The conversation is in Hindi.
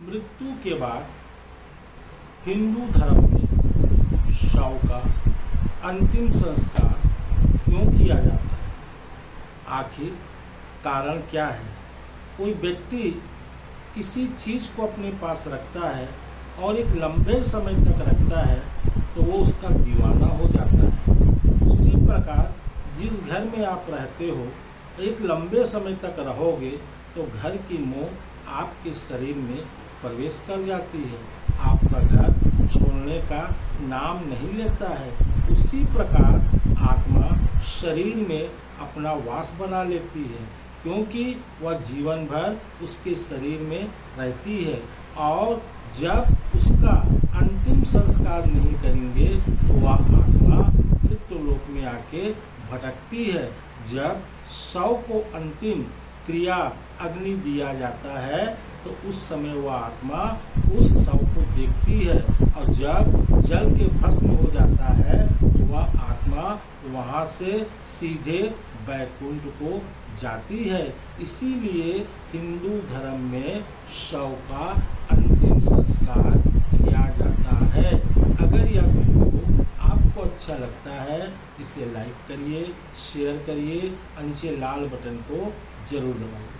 मृत्यु के बाद हिंदू धर्म में शव का अंतिम संस्कार क्यों किया जाता है? आखिर कारण क्या है? कोई व्यक्ति किसी चीज़ को अपने पास रखता है और एक लंबे समय तक रखता है तो वो उसका दीवाना हो जाता है। उसी प्रकार जिस घर में आप रहते हो, एक लंबे समय तक रहोगे तो घर की मोह आपके शरीर में प्रवेश कर जाती है। आपका घर छोड़ने का नाम नहीं लेता है। उसी प्रकार आत्मा शरीर में अपना वास बना लेती है, क्योंकि वह जीवन भर उसके शरीर में रहती है और जब उसका अंतिम संस्कार नहीं करेंगे तो वह आत्मा मृत्युलोक में आके भटकती है। जब शव को अंतिम क्रिया अग्नि दिया जाता है तो उस समय वह आत्मा उस शव को देखती है और जब जल के भस्म हो जाता है तो वह आत्मा वहाँ से सीधे बैकुंठ को जाती है। इसीलिए हिंदू धर्म में शव का अंतिम संस्कार किया जाता है। अगर यह वीडियो आपको अच्छा लगता है, इसे लाइक करिए, शेयर करिए, और नीचे लाल बटन को ज़रूर दबाइए।